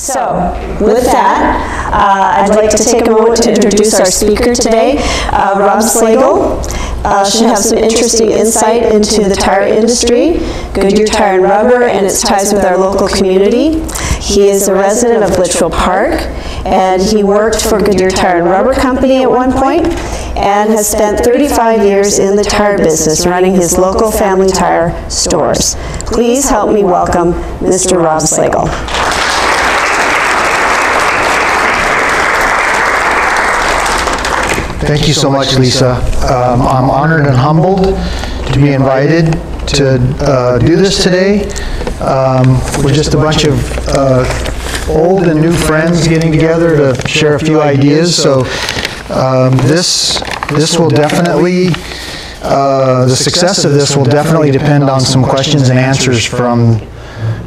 So, with that, uh, I'd like to take a moment to introduce our speaker today, uh, Rob Slagle. Uh, should have some interesting insight into the tire industry, Goodyear Tire and Rubber, and its ties with our local community. He is a resident of Litchfield Park, and he worked for Goodyear Tire and Rubber Company at one point, and has spent 35 years in the tire business, running his local family tire stores. Please help me welcome Mr. Rob Slagle. Thank you so much, Lisa. Um, I'm honored and humbled to be invited to uh, do this today. Um, We're just a bunch of uh, old and new friends getting together to share a few ideas, so um, this, this will definitely, uh, the success of this will definitely depend on some questions and answers from,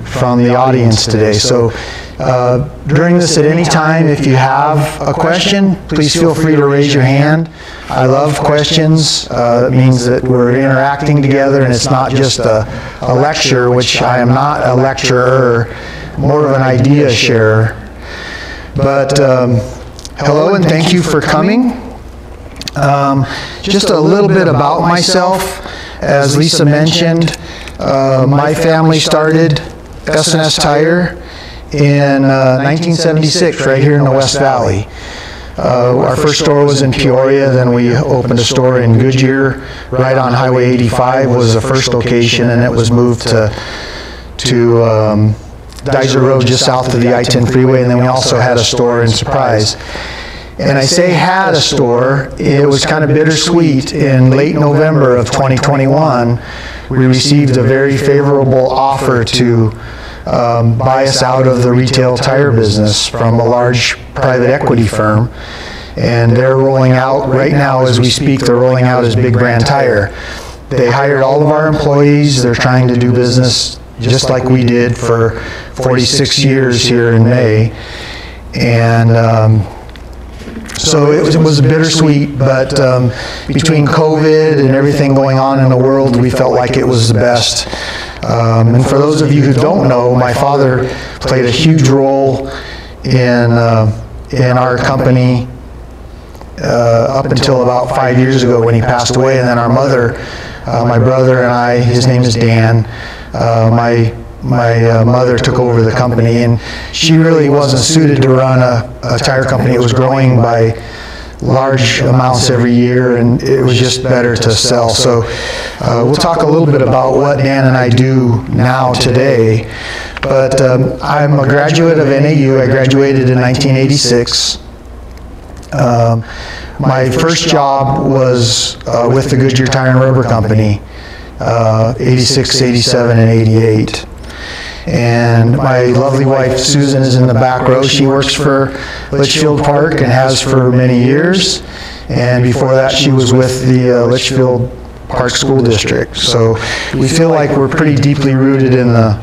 from the audience today. So uh, during this at any time, if you have a question, please feel free to raise your hand. I love questions. Uh, It means that we're interacting together and it's not just a a lecture, which I am not a lecturer, more of an idea sharer. But um, hello and thank you for coming. Um, Just a little bit about myself. As Lisa mentioned, uh, my family started S&S Tire in uh, 1976, right here in the West Valley. Uh, Our first store was in Peoria, then we opened a store in Goodyear, right on Highway 85 was the first location, and it was moved to, to um, Dysart Road, just south of the I-10 freeway, and then we also had a store in Surprise. And I say had a store, it was kind of bittersweet. In late November of 2021, we received a very favorable offer to um, buy us out of the retail tire business from a large private equity firm. And they're rolling out, right now as we speak, they're rolling out as Big Brand Tire. They hired all of our employees, they're trying to do business just like we did for 46 years here in May. And um, so it was, it was bittersweet, but um, between COVID and everything going on in the world, we felt like it was the best. Um, and for those of you who don't know, my father played a huge role in uh, in our company uh, up until about five years ago when he passed away, and then our mother, uh, my brother and I, his name is Dan. Uh, my my uh, mother took over the company, and she really wasn't suited to run a, a tire company. It was growing by large amounts every year, and it was just better to sell. So uh, we'll talk a little bit about what Dan and I do now today. But um, I'm a graduate of NAU. I graduated in 1986. Um, my first job was uh, with the Goodyear Tire and Rubber Company, uh, 86, 87, and 88. And my lovely wife Susan is in the back row. She works for Litchfield Park and has for many years. And before that, she was with the uh, Litchfield Park School District. So we feel like we're pretty deeply rooted in the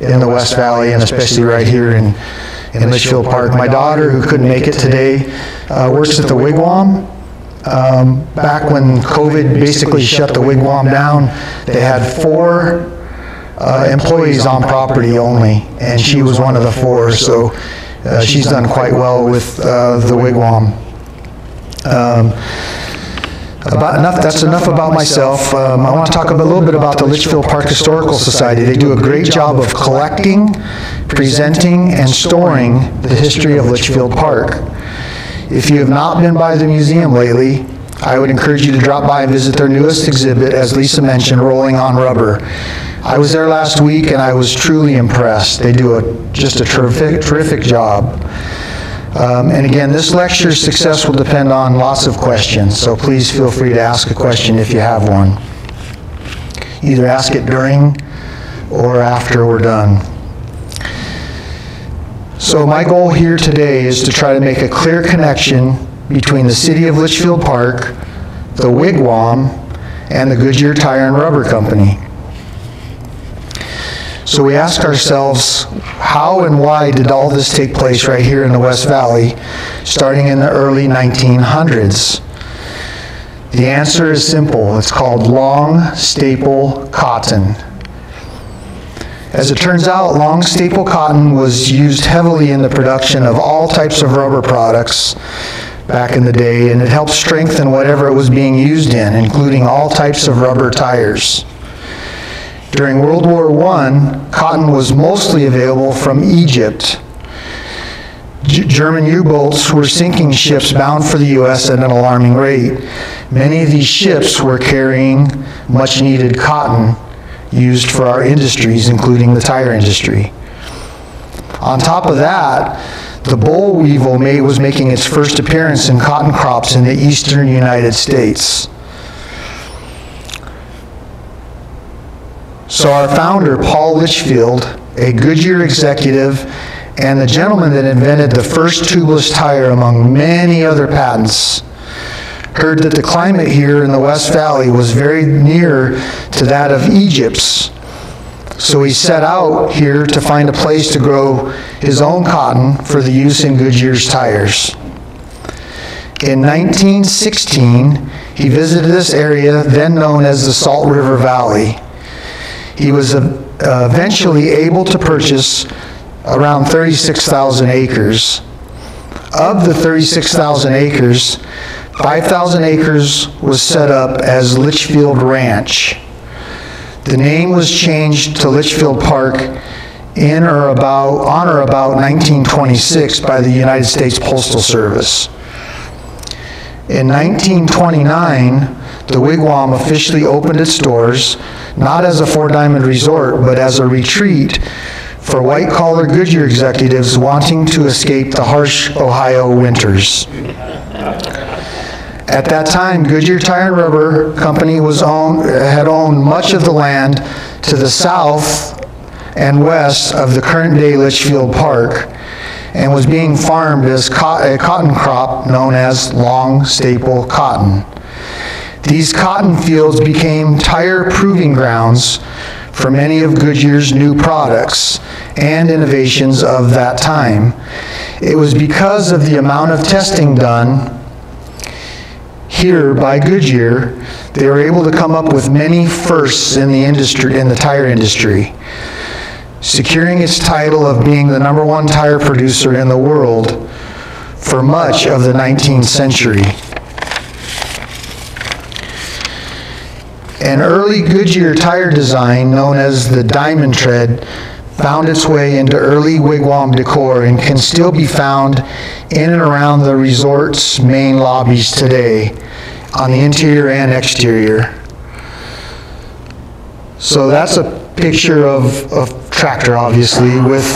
in the West Valley and especially right here in in Litchfield Park. My daughter, who couldn't make it today, uh, works at the Wigwam. Um, back when COVID basically shut the Wigwam down, they had four uh, employees on property only, and she was one of the four, so uh, she's done quite well with uh, the Wigwam. Um, about enough, that's enough about myself. Um, I want to talk a little bit about the Litchfield Park Historical Society. They do a great job of collecting, presenting, and storing the history of Litchfield Park. If you have not been by the museum lately, I would encourage you to drop by and visit their newest exhibit, as Lisa mentioned, Rolling on Rubber. I was there last week and I was truly impressed. They do a, just a terrific, terrific job. Um, and again, this lecture's success will depend on lots of questions, so please feel free to ask a question if you have one. Either ask it during or after we're done. So my goal here today is to try to make a clear connection between the city of Litchfield Park, the Wigwam, and the Goodyear Tire and Rubber Company. So we ask ourselves, how and why did all this take place right here in the West Valley, starting in the early 1900s? The answer is simple. It's called long staple cotton. As it turns out, long staple cotton was used heavily in the production of all types of rubber products back in the day, and it helped strengthen whatever it was being used in, including all types of rubber tires. During World War I, cotton was mostly available from Egypt. G- German U-boats were sinking ships bound for the U.S. at an alarming rate. Many of these ships were carrying much-needed cotton used for our industries, including the tire industry. On top of that, the boll weevil ma- was making its first appearance in cotton crops in the eastern United States. So our founder, Paul Litchfield, a Goodyear executive and the gentleman that invented the first tubeless tire among many other patents, heard that the climate here in the West Valley was very near to that of Egypt's. So he set out here to find a place to grow his own cotton for the use in Goodyear's tires. In 1916, he visited this area then known as the Salt River Valley. He was uh, eventually able to purchase around 36,000 acres. Of the 36,000 acres, 5,000 acres was set up as Litchfield Ranch. The name was changed to Litchfield Park in or about, on or about 1926 by the United States Postal Service. In 1929, the Wigwam officially opened its doors, not as a Four Diamond Resort, but as a retreat for white-collar Goodyear executives wanting to escape the harsh Ohio winters. At that time, Goodyear Tire and Rubber Company was owned, had owned much of the land to the south and west of the current-day Litchfield Park and was being farmed as co- a cotton crop known as long staple cotton. These cotton fields became tire proving grounds for many of Goodyear's new products and innovations of that time. It was because of the amount of testing done here by Goodyear, they were able to come up with many firsts in the industry, in the tire industry, securing its title of being the number one tire producer in the world for much of the 19th century. An early Goodyear tire design known as the Diamond Tread found its way into early wigwam decor and can still be found in and around the resort's main lobbies today, on the interior and exterior. So that's a picture of, of tractor, obviously, with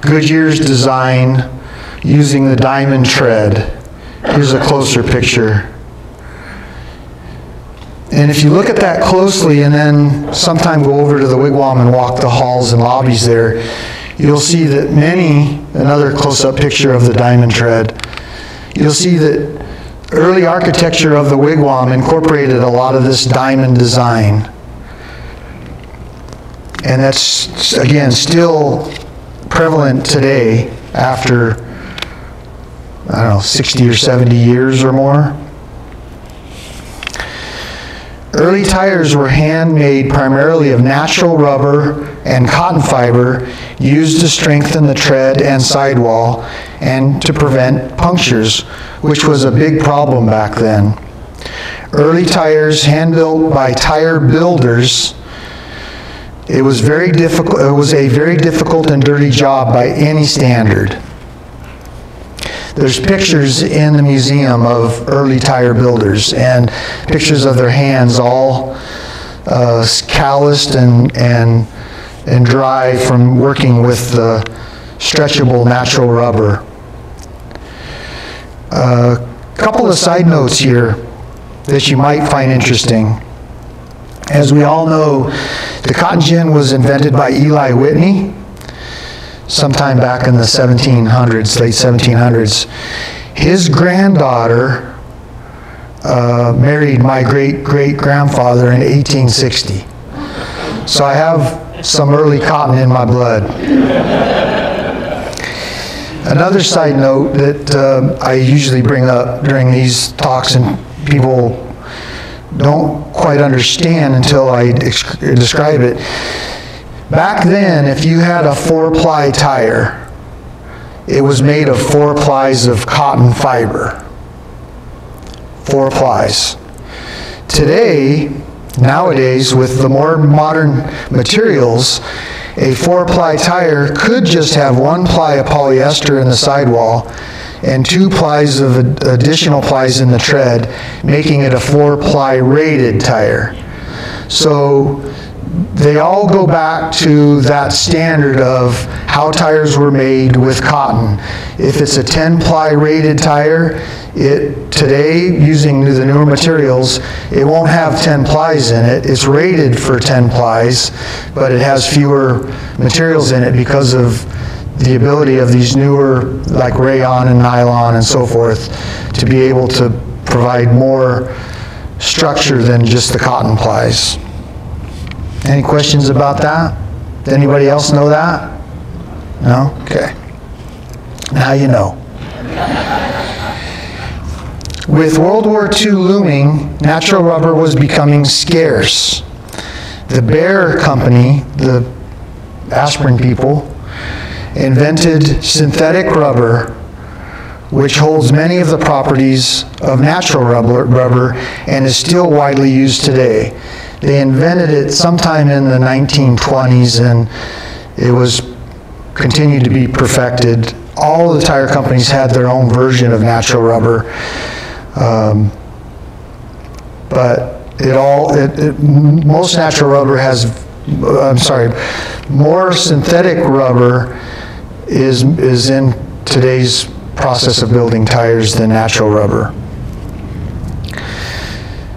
Goodyear's design using the diamond tread. Here's a closer picture. And if you look at that closely and then sometime go over to the wigwam and walk the halls and lobbies there, you'll see that many, another close-up picture of the diamond tread, you'll see that early architecture of the wigwam incorporated a lot of this diamond design. And that's, again, still prevalent today after, I don't know, 60 or 70 years or more. Early tires were handmade primarily of natural rubber and cotton fiber used to strengthen the tread and sidewall and to prevent punctures, which was a big problem back then. Early tires hand-built by tire builders, it was very difficult, it was a very difficult and dirty job by any standard. There's pictures in the museum of early tire builders and pictures of their hands all uh, calloused and, and, and dry from working with the stretchable natural rubber. A uh, couple of side notes here that you might find interesting. As we all know, the cotton gin was invented by Eli Whitney sometime back in the 1700s, late 1700s. His granddaughter uh, married my great great grandfather in 1860. So I have some early cotton in my blood. Another side note that uh, I usually bring up during these talks and people don't quite understand until I describe it Back then, if you had a four-ply tire, it was made of four plies of cotton fiber. Four plies. Today, nowadays, with the more modern materials, a four-ply tire could just have one ply of polyester in the sidewall and two plies of additional plies in the tread, making it a four-ply rated tire. So they all go back to that standard of how tires were made with cotton. If it's a 10-ply rated tire, it, today, using the newer materials, it won't have 10 plies in it. It's rated for 10 plies, but it has fewer materials in it because of the ability of these newer, like rayon and nylon and so forth, to be able to provide more structure than just the cotton plies. Any questions about that? Does anybody else know that? No? Okay. Now you know. With World War II looming, natural rubber was becoming scarce. The Bayer Company, the aspirin people, invented synthetic rubber, which holds many of the properties of natural rubber, rubber and is still widely used today. They invented it sometime in the 1920s and it was continued to be perfected. All the tire companies had their own version of natural rubber. Um, but it all, it, it, most natural rubber has, I'm sorry, more synthetic rubber is, is in today's process of building tires than natural rubber.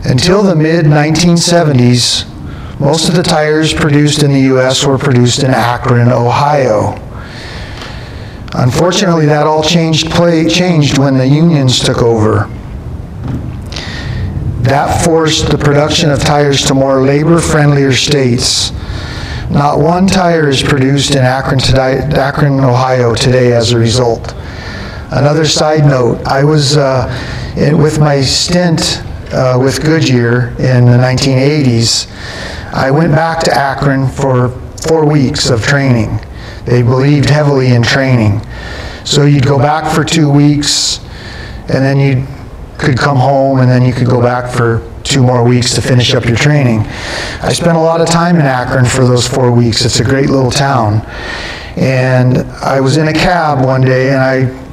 Until the mid-1970s, most of the tires produced in the U.S. were produced in Akron, Ohio. Unfortunately, that all changed, play, changed when the unions took over. That forced the production of tires to more labor-friendlier states. Not one tire is produced in Akron, today, Akron, Ohio today as a result. Another side note, I was uh, in, with my stint uh, with Goodyear in the 1980s. I went back to Akron for four weeks of training. They believed heavily in training. So you'd go back for two weeks, and then you could come home, and then you could go back for two more weeks to finish up your training. I spent a lot of time in Akron for those four weeks. It's a great little town. And I was in a cab one day, and I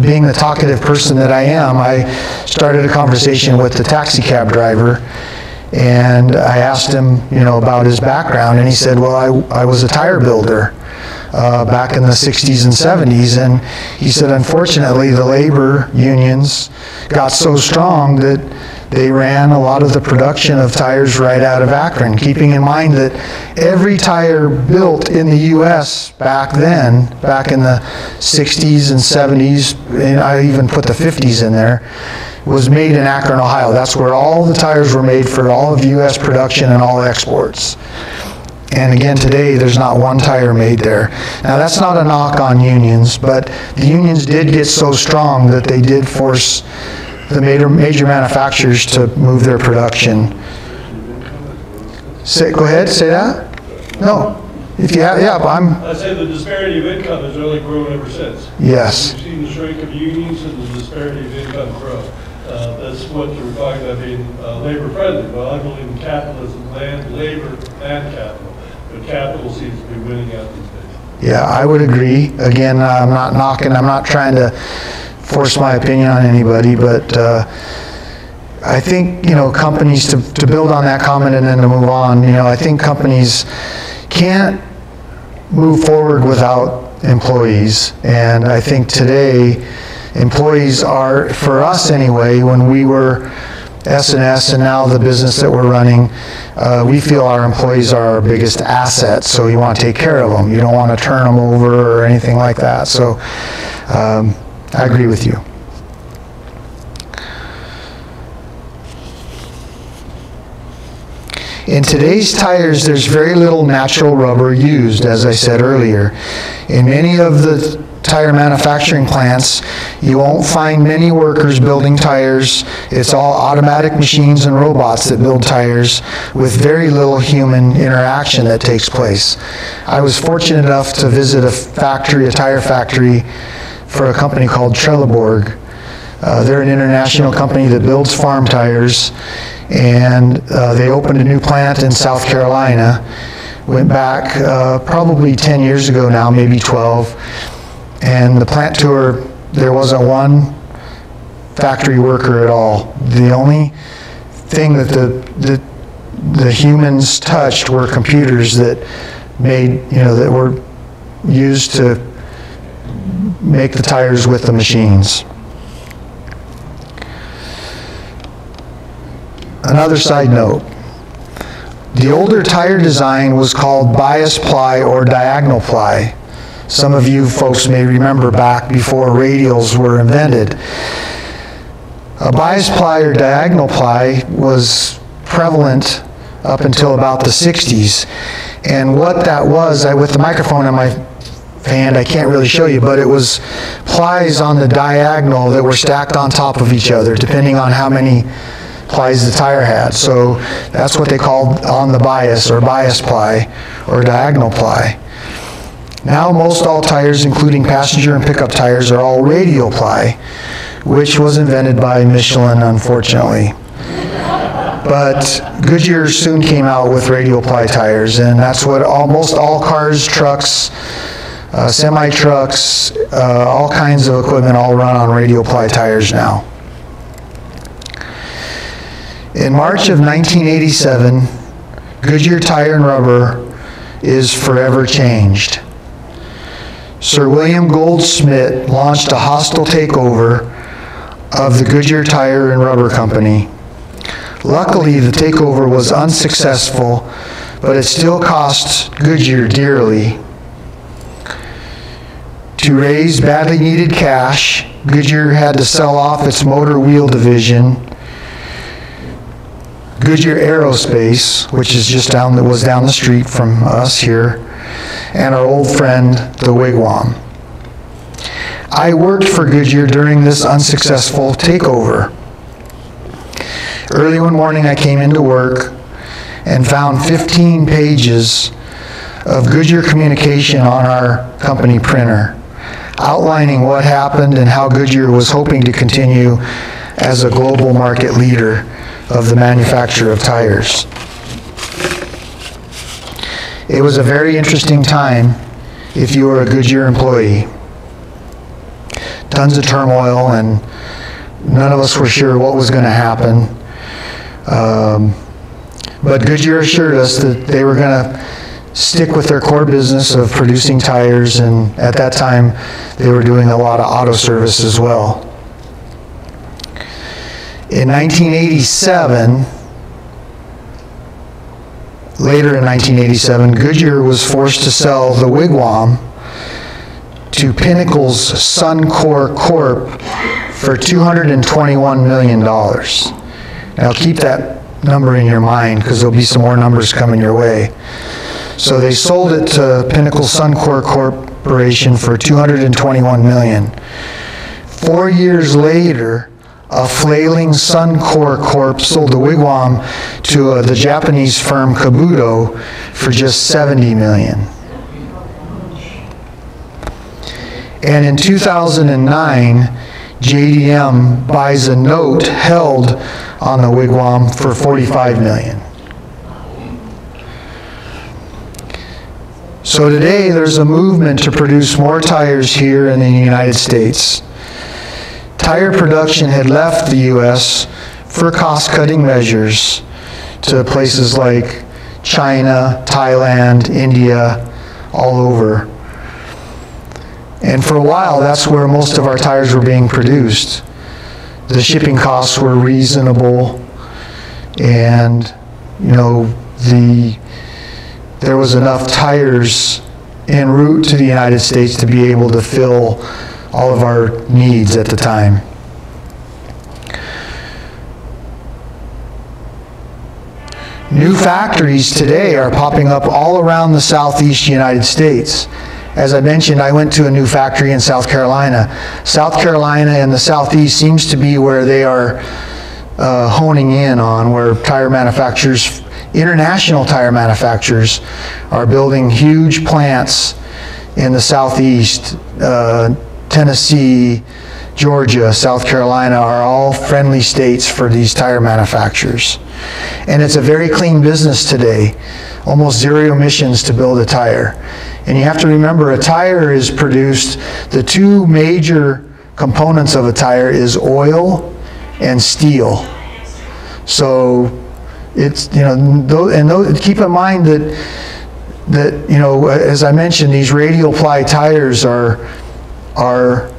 being the talkative person that I am, I started a conversation with the taxi cab driver. And I asked him, you know, about his background, and he said, well, I, I was a tire builder uh, back in the 60s and 70s. And he said, unfortunately, the labor unions got so strong that they ran a lot of the production of tires right out of Akron, keeping in mind that every tire built in the U.S. back then, back in the 60s and 70s, and I even put the 50s in there, was made in Akron, Ohio. That's where all the tires were made for all of U.S. production and all exports. And again, today, there's not one tire made there. Now, that's not a knock on unions, but the unions did get so strong that they did force the major, major manufacturers to move their production. Say, go ahead, say that? No. If you have, yeah, but I'm, I say the disparity of income has really grown ever since. yes. We've seen the shrink of unions and the disparity of income grow. Uh, That's what you're talking about being uh, labor friendly. Well, I believe in capitalism, land, labor, and capital. But capital seems to be winning out these days. Yeah, I would agree. Again, I'm not knocking, I'm not trying to force my opinion on anybody, but uh, I think, you know, companies, to, to build on that comment and then to move on, you know, I think companies can't move forward without employees. And I think today, employees are, for us anyway, when we were S and S and now the business that we're running, uh, we feel our employees are our biggest asset, so you want to take care of them. You don't want to turn them over or anything like that. So um, I agree with you. In today's tires, there's very little natural rubber used, as I said earlier. In many of the tire manufacturing plants, you won't find many workers building tires. It's all automatic machines and robots that build tires with very little human interaction that takes place. I was fortunate enough to visit a factory, a tire factory, for a company called Trelleborg. Uh, they're an international company that builds farm tires, and uh, they opened a new plant in South Carolina. Went back uh, probably 10 years ago now, maybe 12. And the plant tour, there wasn't one factory worker at all. The only thing that the, the, the humans touched were computers that made, you know, that were used to make the tires with the machines. Another side note. The older tire design was called bias ply or diagonal ply. Some of you folks may remember back before radials were invented. A bias ply or diagonal ply was prevalent up until about the 60s. And what that was, I, with the microphone in my hand, I can't really show you, but it was plies on the diagonal that were stacked on top of each other, depending on how many plies the tire had. So that's what they called on the bias or bias ply or diagonal ply. Now most all tires, including passenger and pickup tires, are all radial ply, which was invented by Michelin, unfortunately. But Goodyear soon came out with radial ply tires, and that's what almost all cars, trucks, uh, semi trucks, uh, all kinds of equipment all run on radial ply tires now. In March of 1987, Goodyear Tire and Rubber is forever changed. Sir William Goldsmith launched a hostile takeover of the Goodyear Tire and Rubber Company. Luckily, the takeover was unsuccessful, but it still cost Goodyear dearly. To raise badly needed cash, Goodyear had to sell off its motor wheel division Goodyear Aerospace, which is just down, was down the street from us here, and our old friend, the Wigwam. I worked for Goodyear during this unsuccessful takeover. Early one morning, I came into work and found 15 pages of Goodyear communication on our company printer, outlining what happened and how Goodyear was hoping to continue as a global market leader of the manufacture of tires. It was a very interesting time if you were a Goodyear employee. Tons of turmoil, and none of us were sure what was going to happen. Um, but Goodyear assured us that they were going to stick with their core business of producing tires, and at that time, they were doing a lot of auto service as well. In 1987, later in 1987, Goodyear was forced to sell the Wigwam to Pinnacle's Suncor Corp for $221 million. Now keep that number in your mind because there'll be some more numbers coming your way. So they sold it to Pinnacle Suncor Corporation for 221 million. Four years later, a flailing Suncor Corp sold the Wigwam to uh, the Japanese firm Kabuto for just 70 million. And in 2009, JDM buys a note held on the Wigwam for 45 million. So today there's a movement to produce more tires here in the United States. Tire production had left the U.S. for cost-cutting measures to places like China, Thailand, India, all over. And for a while, that's where most of our tires were being produced. The shipping costs were reasonable, and you know the there was enough tires en route to the United States to be able to fill all of our needs at the time. New factories today are popping up all around the southeast United States. as I mentioned, I went to a new factory in South Carolina. South Carolina and the Southeast seems to be where they are uh, honing in on, where tire manufacturers, international tire manufacturers, are building huge plants in the Southeast. Uh, Tennessee, Georgia, South Carolina are all friendly states for these tire manufacturers. And it's a very clean business today, almost zero emissions to build a tire. And you have to remember a tire is produced, the two major components of a tire is oil and steel. So it's, you know, tho- and tho- keep in mind that, that, you know, as I mentioned, these radial ply tires are, are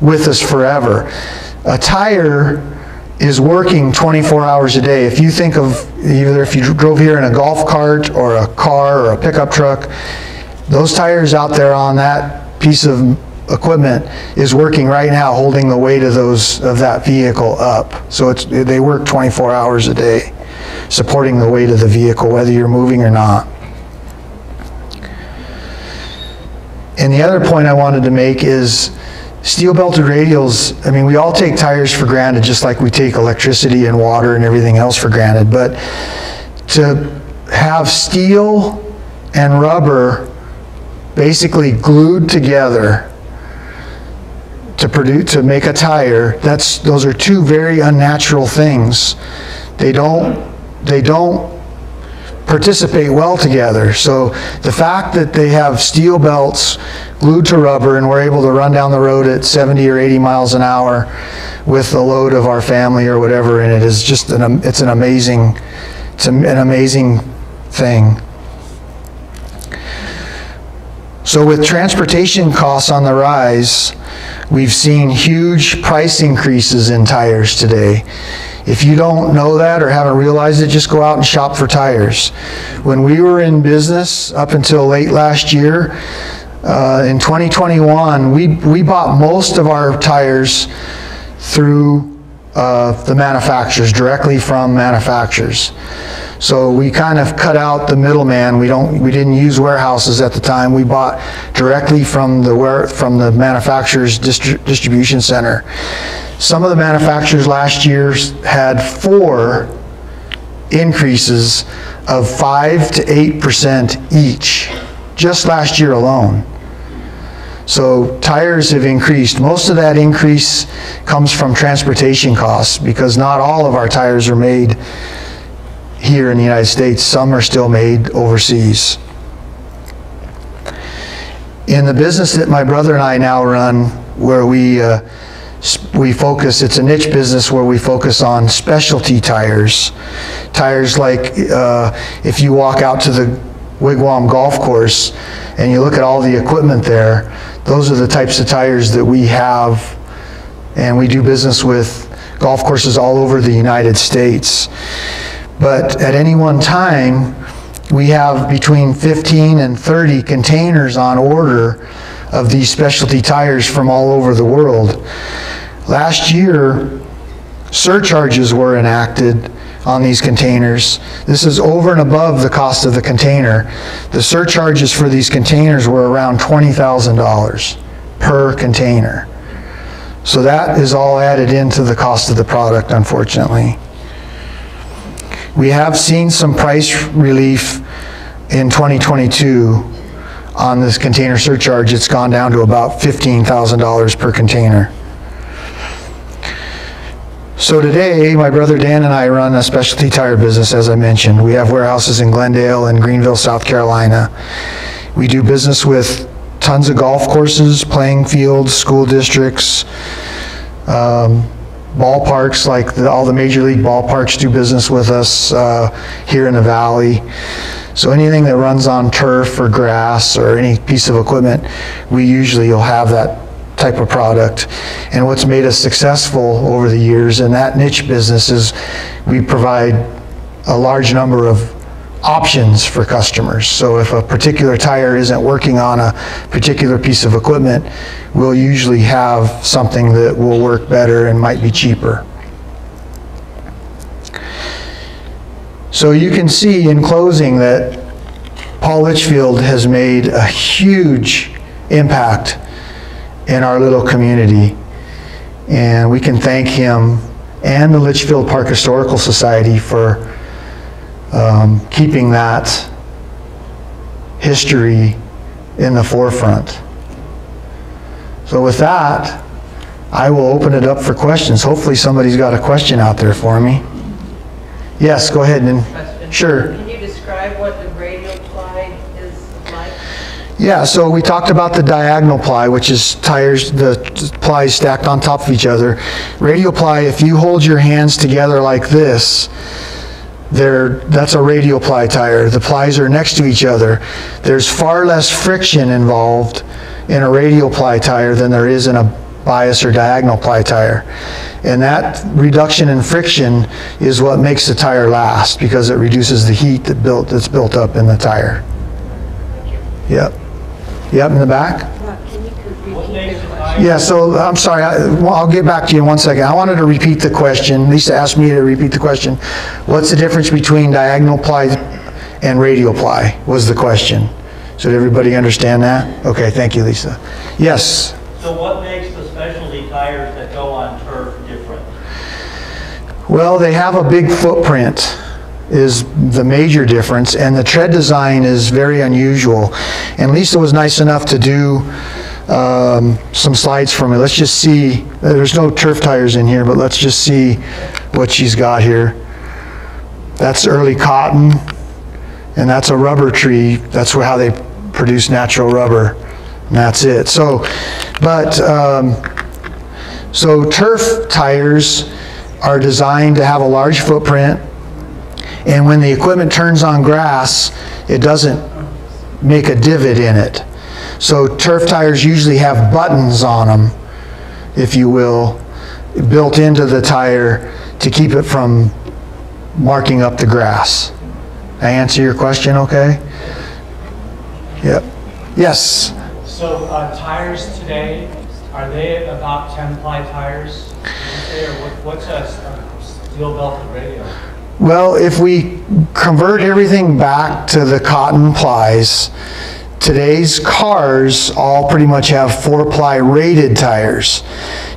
with us forever. A tire is working 24 hours a day. If you think of either if you drove here in a golf cart or a car or a pickup truck, those tires out there on that piece of equipment is working right now, holding the weight of those of that vehicle up. So it's they work 24 hours a day, supporting the weight of the vehicle, whether you're moving or not. And the other point I wanted to make is steel belted radials, I mean, we all take tires for granted, just like we take electricity and water and everything else for granted. But to have steel and rubber basically glued together to produce, to make a tire, that's, those are two very unnatural things. They don't, they don't participate well together. So the fact that they have steel belts glued to rubber and we're able to run down the road at 70 or 80 miles an hour with the load of our family or whatever in it is just an, it's an amazing, it's an amazing thing. So with transportation costs on the rise, we've seen huge price increases in tires today. If you don't know that or haven't realized it, just go out and shop for tires. When we were in business up until late last year, uh, in 2021, we, we bought most of our tires through uh, the manufacturers, directly from manufacturers. So we kind of cut out the middleman. We don't, we didn't use warehouses at the time. We bought directly from the where, from the manufacturer's distri- distribution center. Some of the manufacturers last year had four increases of five to eight percent each, just last year alone. So tires have increased. Most of that increase comes from transportation costs because not all of our tires are made here in the United States. Some are still made overseas. In the business that my brother and I now run, where we uh, we focus, it's a niche business where we focus on specialty tires. Tires like uh, if you walk out to the Wigwam Golf Course and you look at all the equipment there, those are the types of tires that we have and we do business with golf courses all over the United States. But at any one time, we have between 15 and 30 containers on order of these specialty tires from all over the world. Last year, surcharges were enacted on these containers. This is over and above the cost of the container. The surcharges for these containers were around $20,000 per container. So that is all added into the cost of the product, unfortunately. We have seen some price relief in 2022 on this container surcharge. It's gone down to about $15,000 per container. So today, my brother Dan and I run a specialty tire business, as I mentioned. We have warehouses in Glendale and Greenville, South Carolina. We do business with tons of golf courses, playing fields, school districts, um, ballparks, like the- all the major league ballparks do business with us uh, here in the valley. So anything that runs on turf or grass or any piece of equipment, we usually will have that type of product. And what's made us successful over the years in that niche business is we provide a large number of options for customers. So if a particular tire isn't working on a particular piece of equipment, we'll usually have something that will work better and might be cheaper. So you can see in closing that Paul Litchfield has made a huge impact in our little community. And we can thank him and the Litchfield Park Historical Society for um, keeping that history in the forefront. So with that, I will open it up for questions. Hopefully somebody's got a question out there for me. Yes, go ahead and, sure. Can you describe what the radial ply is like? Yeah, so we talked about the diagonal ply, which is tires, the plies stacked on top of each other. Radial ply, if you hold your hands together like this, that's a radial ply tire. The plies are next to each other. There's far less friction involved in a radial ply tire than there is in a bias or diagonal ply tire. And that reduction in friction is what makes the tire last because it reduces the heat that built, that's built up in the tire. Yep. Yep, in the back? Can you repeat the question? Yeah, so I'm sorry, I- well, I'll get back to you in one second. I wanted to repeat the question. Lisa asked me to repeat the question. What's the difference between diagonal ply and radial ply, was the question. So did everybody understand that? Okay, thank you, Lisa. Yes, So what makes the specialty tires that go on turf different? well, they have a big footprint is the major difference, and the tread design is very unusual. And Lisa was nice enough to do um, some slides for me. Let's just see, there's no turf tires in here, but let's just see what she's got here. That's early cotton, and that's a rubber tree. That's how they produce natural rubber, and that's it. So, but, um, so turf tires are designed to have a large footprint, and when the equipment turns on grass, it doesn't make a divot in it. So turf tires usually have buttons on them, if you will, built into the tire to keep it from marking up the grass. I answer your question okay? Yep. Yes? So uh, tires today, are they about 10 ply tires? What's a steel belted radial? Well, if we convert everything back to the cotton plies, today's cars all pretty much have four-ply rated tires.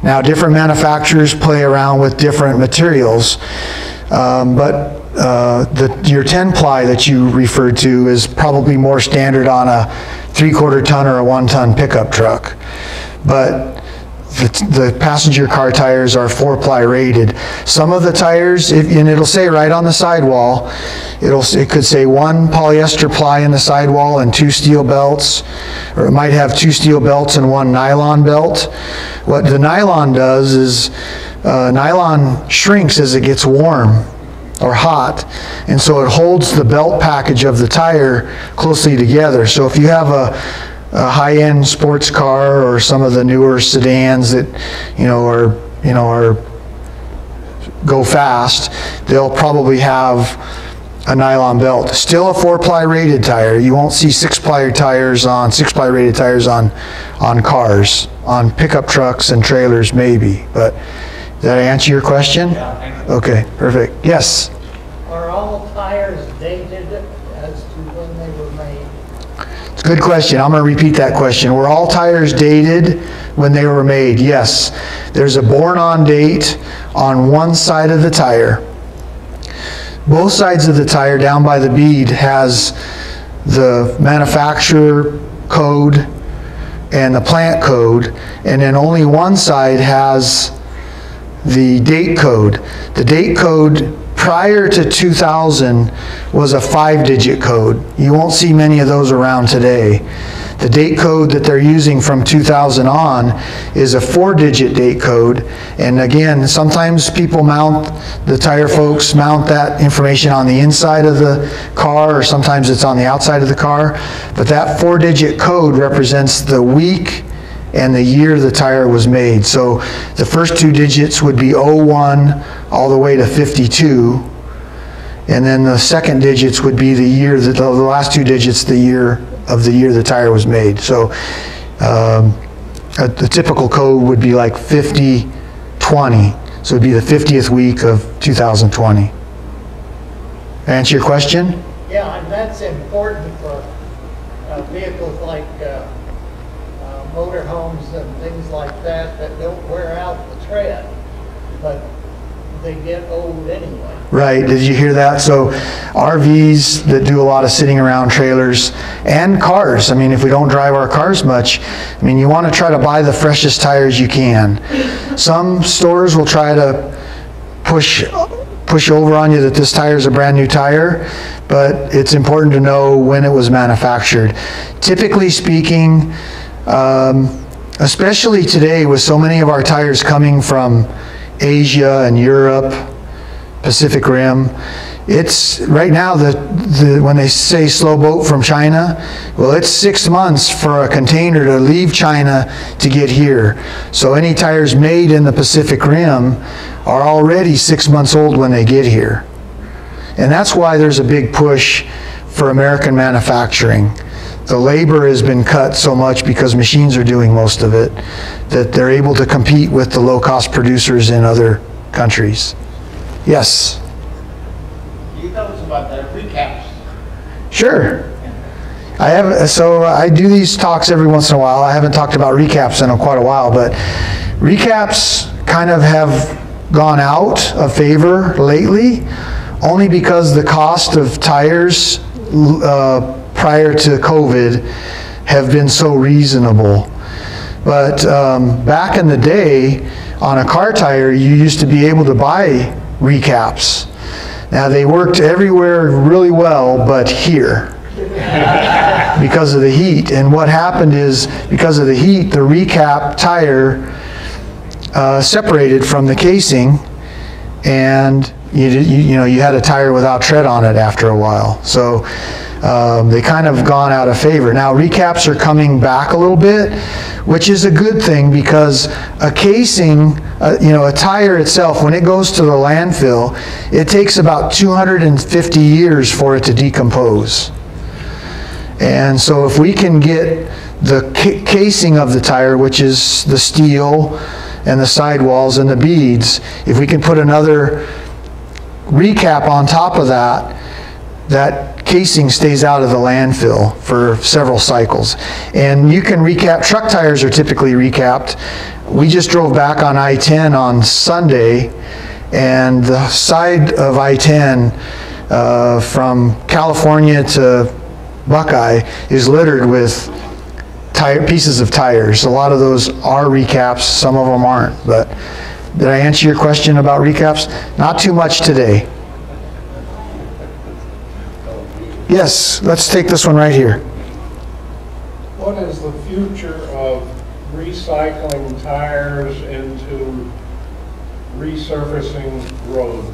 Now, different manufacturers play around with different materials, um, but uh, the, your 10-ply that you referred to is probably more standard on a three-quarter ton or a one-ton pickup truck. But the, the passenger car tires are four-ply rated. Some of the tires, if- and it'll say right on the sidewall, it'll, it could say one polyester ply in the sidewall and two steel belts, or it might have two steel belts and one nylon belt. What the nylon does is, uh, nylon shrinks as it gets warm or hot, and so it holds the belt package of the tire closely together. So if you have a, a high-end sports car or some of the newer sedans that, you know, are, you know, are, go fast, they'll probably have a nylon belt. Still a four-ply rated tire. You won't see six-ply tires on, six-ply rated tires on, on cars. On pickup trucks and trailers, maybe, but did I answer your question? Yeah, thank you. Okay, perfect. Yes? Are all tires dated as to when they were made? It's a good question. I'm going to repeat that question. Were all tires dated when they were made? Yes. There's a born-on date on one side of the tire. Both sides of the tire down by the bead has the manufacturer code and the plant code, and then only one side has the date code. The date code prior to 2000 was a five-digit code. You won't see many of those around today. The date code that they're using from 2000 on is a four-digit date code. And again, sometimes people mount, the tire folks mount that information on the inside of the car, or sometimes it's on the outside of the car. But that four-digit code represents the week and the year the tire was made. So the first two digits would be 01 all the way to 52. And then the second digits would be the year, the last two digits, the year of the year the tire was made. So um, a- the typical code would be like 50, 20. So it'd be the 50th week of 2020. Answer your question? Yeah, and that's important for uh, vehicles like uh, motorhomes and things like that that don't wear out the tread, but they get old anyway. Right, did you hear that? So RVs that do a lot of sitting around trailers and cars, I mean, if we don't drive our cars much, I mean, you want to try to buy the freshest tires you can. Some stores will try to push, push over on you that this tire is a brand new tire, but it's important to know when it was manufactured. Typically speaking, um, especially today with so many of our tires coming from Asia and Europe, Pacific Rim. It's right now the, the when they say slow boat from China, well, it's six months for a container to leave China to get here. So any tires made in the Pacific Rim are already six months old when they get here. And that's why there's a big push for American manufacturing. The labor has been cut so much because machines are doing most of it that they're able to compete with the low-cost producers in other countries. Yes, Can you tell us about the recaps? sure. I have, so I do these talks every once in a while. I haven't talked about recaps in quite a while, but recaps kind of have gone out of favor lately, only because the cost of tires uh, prior to COVID have been so reasonable. But um, back in the day, on a car tire, you used to be able to buy recaps. Now, they worked everywhere really well, but here. because of the heat. And what happened is, because of the heat, the recap tire uh, separated from the casing, and you, you, you know, you had a tire without tread on it after a while. So um, they kind of gone out of favor. Now recaps are coming back a little bit, which is a good thing because a casing, uh, you know, a tire itself, when it goes to the landfill, it takes about 250 years for it to decompose. And so if we can get the ca- casing of the tire, which is the steel and the sidewalls and the beads, if we can put another recap on top of that, that casing stays out of the landfill for several cycles. And you can recap, truck tires are typically recapped. We just drove back on I-10 on Sunday, and the side of I-10 uh, from California to Buckeye is littered with tire, pieces of tires. A lot of those are recaps, some of them aren't. But did I answer your question about recaps? Not too much today. Yes, let's take this one right here. What is the future of recycling tires into resurfacing roads?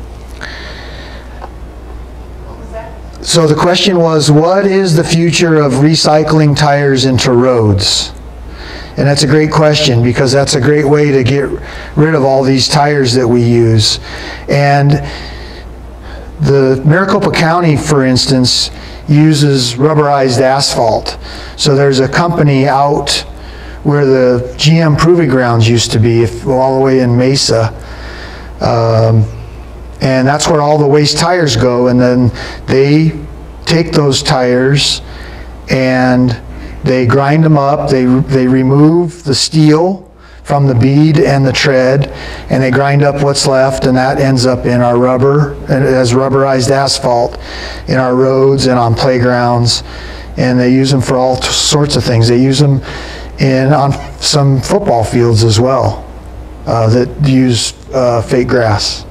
So the question was, what is the future of recycling tires into roads? And that's a great question because that's a great way to get rid of all these tires that we use. And the Maricopa County, for instance, uses rubberized asphalt. So there's a company out where the GM Proving Grounds used to be, if- all the way in Mesa. Um, and that's where all the waste tires go, and then they take those tires and they grind them up, they, they remove the steel from the bead and the tread, and they grind up what's left, and that ends up in our rubber, as rubberized asphalt in our roads and on playgrounds, and they use them for all sorts of things. They use them in, on some football fields as well, uh, that use uh, fake grass.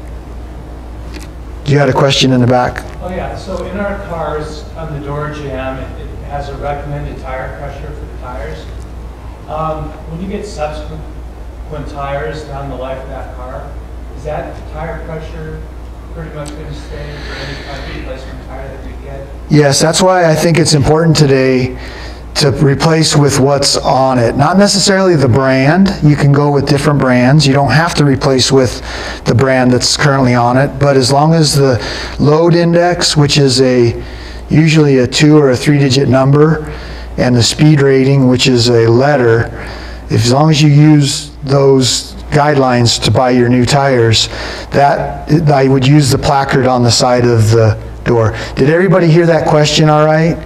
You had a question in the back? Oh, yeah, so in our cars, on the door jamb, it it has a recommended tire pressure for the tires. Um, When you get subsequent tires down the life of that car, is that tire pressure pretty much going to stay for any replacement tire that we get? Yes, that's why I think it's important today to replace with what's on it. Not necessarily the brand, you can go with different brands. You don't have to replace with the brand that's currently on it, but as long as the load index, which is a, usually a two or a three-digit number, and the speed rating, which is a letter, if, as long as you use those guidelines to buy your new tires, that, I would use the placard on the side of the door. Did everybody hear that question all right?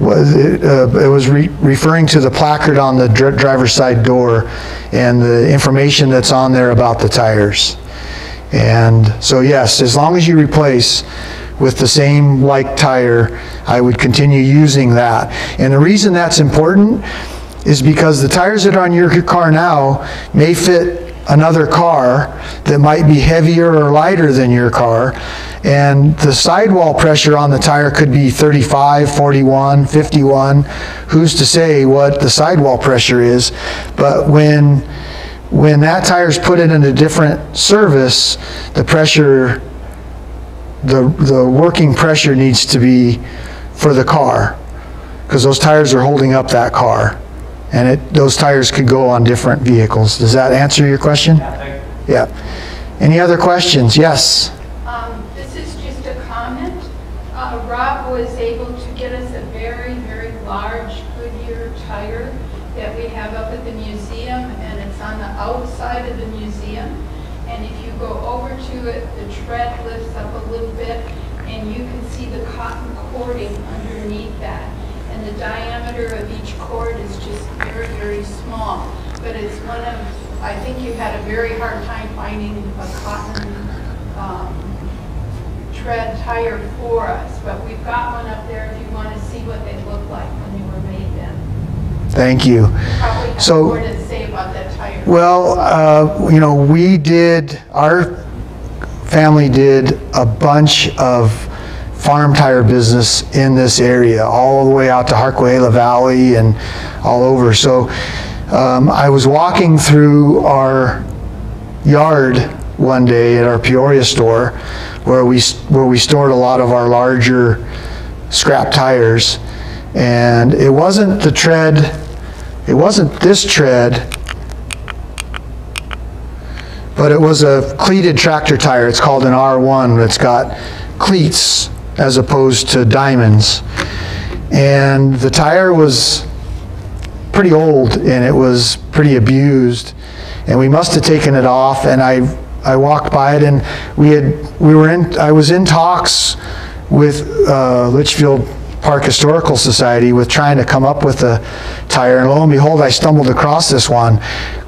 was, it uh, it was re- referring to the placard on the dri- driver's side door and the information that's on there about the tires. And so yes, as long as you replace with the same like tire, I would continue using that. And the reason that's important is because the tires that are on your car now may fit another car that might be heavier or lighter than your car. And the sidewall pressure on the tire could be 35, 41, 51. Who's to say what the sidewall pressure is? But when when that tire's put in a different service, the pressure, the, the working pressure needs to be for the car, because those tires are holding up that car. And it, those tires could go on different vehicles. Does that answer your question? Yeah. Any other questions? Yes? Um, This is just a comment. Uh, Rob was able to get us a very, very large Goodyear tire that we have up at the museum, and it's on the outside of the museum. And if you go over to it, the tread lifts up a little bit, and you can see the cotton cording underneath that. And the diameter of each cord is just very, very small. But it's one of, I think you had a very hard time finding a cotton um, tread tire for us, but we've got one up there if you want to see what they look like when they were made then. Thank you. Have So- more to say about that tire. Well, uh, you know, we did, our family did a bunch of farm tire business in this area, all the way out to Harquahala Valley and all over. So um, I was walking through our yard one day at our Peoria store where we, where we stored a lot of our larger scrap tires. And it wasn't the tread, it wasn't this tread, but it was a cleated tractor tire. It's called an R1. It's got cleats as opposed to diamonds. And the tire was pretty old and it was pretty abused. And we must have taken it off and I, I walked by it and we had, we were in, I was in talks with uh, Litchfield Park Historical Society with trying to come up with a tire, and lo and behold, I stumbled across this one.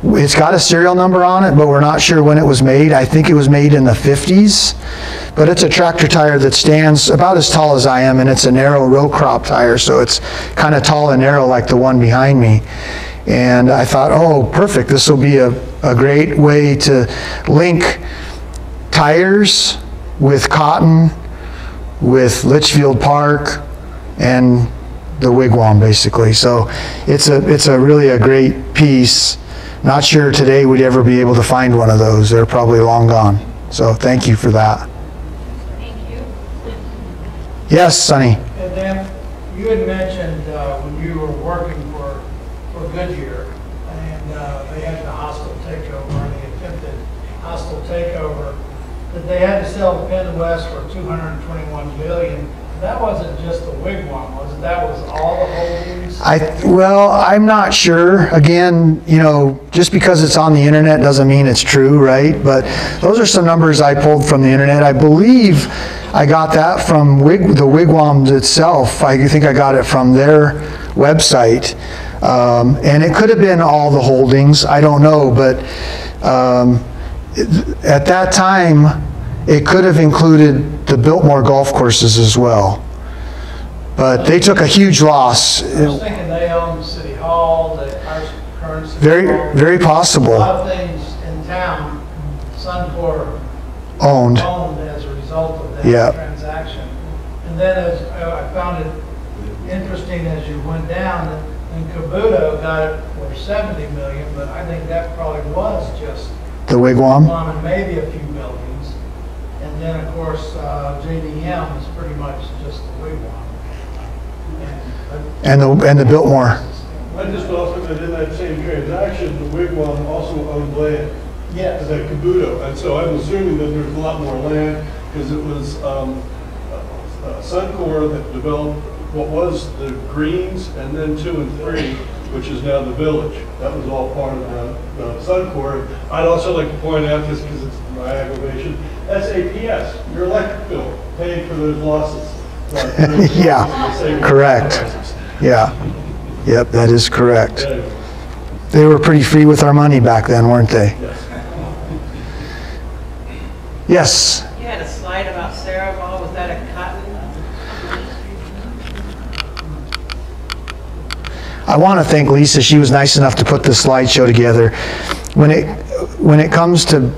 It's got a serial number on it, but we're not sure when it was made. I think it was made in the 50s, but it's a tractor tire that stands about as tall as I am, and it's a narrow row crop tire, so it's kind of tall and narrow like the one behind me. And I thought, oh, perfect, this will be a, a great way to link tires with cotton, with Litchfield Park, and the wigwam basically. So it's a it's a really a great piece. Not sure today we'd ever be able to find one of those. They're probably long gone. So thank you for that. Thank you. Yes, Sonny. And then, you had mentioned uh, when you were working for, for Goodyear, and uh, they had the hostile takeover, and the attempted hostile takeover, that they had to sell the Penn West for 221 billion. That wasn't just the wigwam, was it? That was all the holdings? I well, I'm not sure. Again, you know, just because it's on the internet doesn't mean it's true, right? But those are some numbers I pulled from the internet. I believe I got that from Wig, the Wigwams itself. I think I got it from their website. Um, and it could have been all the holdings, I don't know, but um, at that time, it could have included the Biltmore golf courses as well. But they took a huge loss. I was thinking they owned City Hall, the current City Very, Hall. very A possible lot of things in town, Suncor owned. owned as a result of that Yeah. transaction. And then as, I I found it interesting as you went down, and Kabuto got it for 70 million, but I think that probably was just The Wigwam? and maybe a few buildings. And then, of course, uh, JDM is pretty much just the wigwam. And- And the, and the Biltmore. I just also, that in that same transaction, the Wigwam also owned land. Yes. As a Kabuto, and so I'm assuming that there's a lot more land, because it was um, uh, Suncor that developed what was the Greens, and then two and three, which is now the Village. That was all part of the the Suncor. I'd also like to point out, this because it's my aggravation, SAPS, your electric bill, paid for those losses. Yeah, correct. Yeah. Yep, that is correct. They were pretty free with our money back then, weren't they? yes. Yes. You had a slide about Sarival, was that a cotton? I want to thank Lisa. She was nice enough to put this slideshow together. When it when it comes to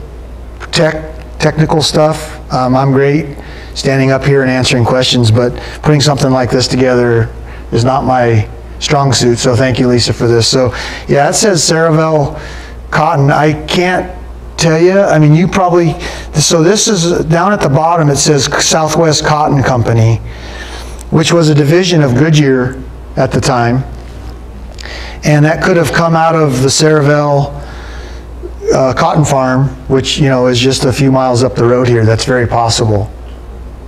tech technical stuff, um, I'm great standing up here and answering questions, but putting something like this together is not my strong suit. So thank you, Lisa, for this. So yeah, it says Sarival Cotton. I can't tell you. I mean, you probably. So this is down at the bottom. It says Southwest Cotton Company, which was a division of Goodyear at the time. And that could have come out of the Sarival uh, cotton farm, which, you know, is just a few miles up the road here. That's very possible.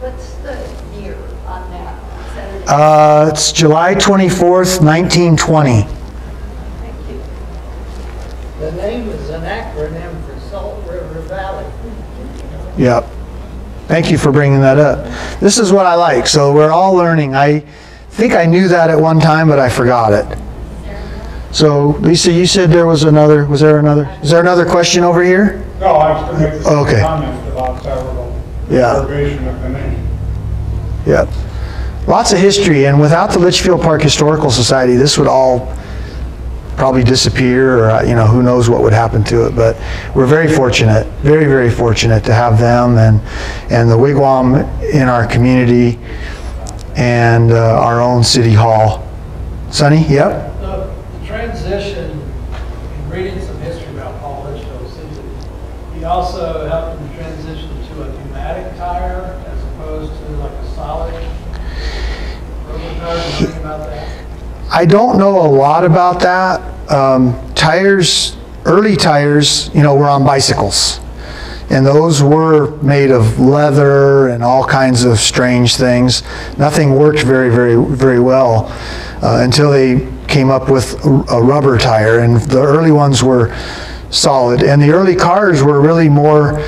What's the year on that Uh, It's July 24th, 1920. Thank you. The name is an acronym for Salt River Valley. Yep. Thank you for bringing that up. This is what I like, so we're all learning. I think I knew that at one time, but I forgot it. So, Lisa, you said there was another, was there another? Is there another question over here? No, I was going to make the Okay. comment about several Yeah. of the name. Yep. Lots of history, and without the Litchfield Park Historical Society, this would all probably disappear, or, uh, you know, who knows what would happen to it, but we're very fortunate, very, very fortunate to have them and, and the wigwam in our community and uh, our own city hall. Sonny, yep? Transition, in reading some history about Paul Litchfield, he also helped him transition to a pneumatic tire as opposed to like a solid? I don't know a lot about that. Um, tires, early tires, you know, were on bicycles. And those were made of leather and all kinds of strange things. Nothing worked very, very, very well uh, until they came up with a rubber tire. And the early ones were solid. And the early cars were really more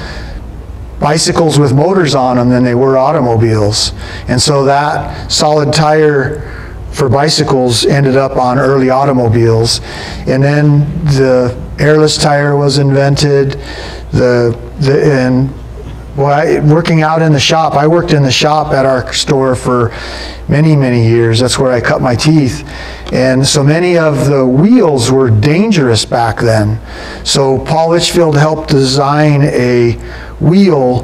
bicycles with motors on them than they were automobiles. And so that solid tire for bicycles ended up on early automobiles. And then the airless tire was invented. The, the, and well, I, working out in the shop, I worked in the shop at our store for many, many years. That's where I cut my teeth. And so many of the wheels were dangerous back then. So Paul Litchfield helped design a wheel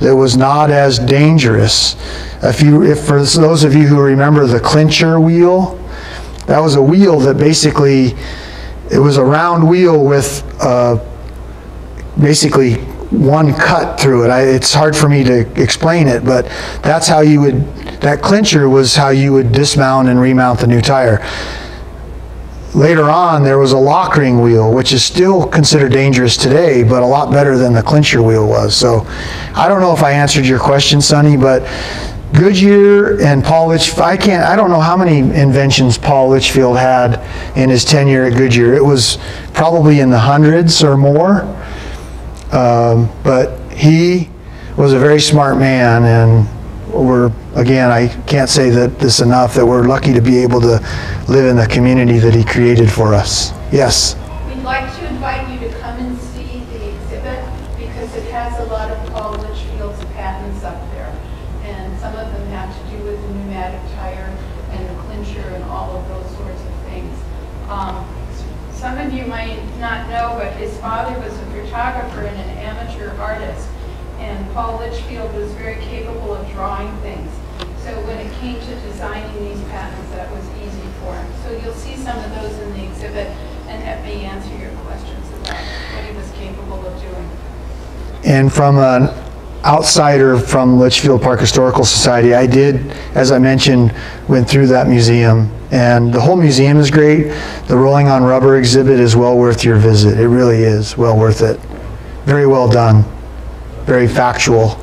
that was not as dangerous. If you, if for those of you who remember the clincher wheel, that was a wheel that basically, it was a round wheel with uh, basically one cut through it. I, it's hard for me to explain it, but that's how you would, that clincher was how you would dismount and remount the new tire. Later on, there was a lock ring wheel, which is still considered dangerous today, but a lot better than the clincher wheel was. So I don't know if I answered your question, Sonny, but Goodyear and Paul Litch, I can't, I don't know how many inventions Paul Litchfield had in his tenure at Goodyear. It was probably in the hundreds or more. Um, but he was a very smart man, and we're, again, I can't say that this enough, that we're lucky to be able to live in the community that he created for us. Yes? We'd like to invite you to come and see the exhibit because it has a lot of Paul Litchfield's patents up there. And some of them have to do with the pneumatic tire and the clincher and all of those sorts of things. Um, Some of you might not know, but his father was photographer and an amateur artist. And Paul Litchfield was very capable of drawing things. So when it came to designing these patents, that was easy for him. So you'll see some of those in the exhibit and that may answer your questions about what he was capable of doing. And from an outsider from Litchfield Park Historical Society, I did, as I mentioned, went through that museum. And the whole museum is great. The Rolling on Rubber exhibit is well worth your visit. It really is well worth it. Very well done. Very factual.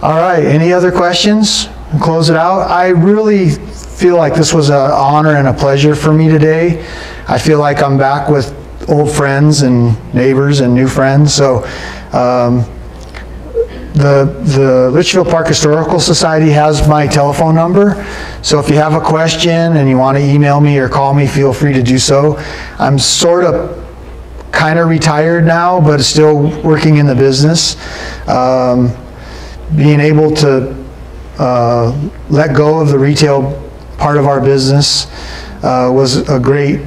All right, any other questions? Close it out. I really feel like this was an honor and a pleasure for me today. I feel like I'm back with old friends and neighbors and new friends. So um, the, the Litchfield Park Historical Society has my telephone number, so if you have a question and you want to email me or call me, feel free to do so. I'm sort of kind of retired now, but still working in the business. Um, Being able to uh, let go of the retail part of our business uh, was a great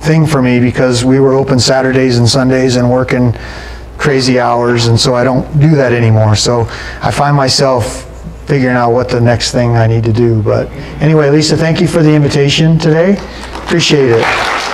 thing for me because we were open Saturdays and Sundays and working crazy hours, and so I don't do that anymore. So I find myself figuring out what the next thing I need to do. But anyway, Lisa, thank you for the invitation today. Appreciate it.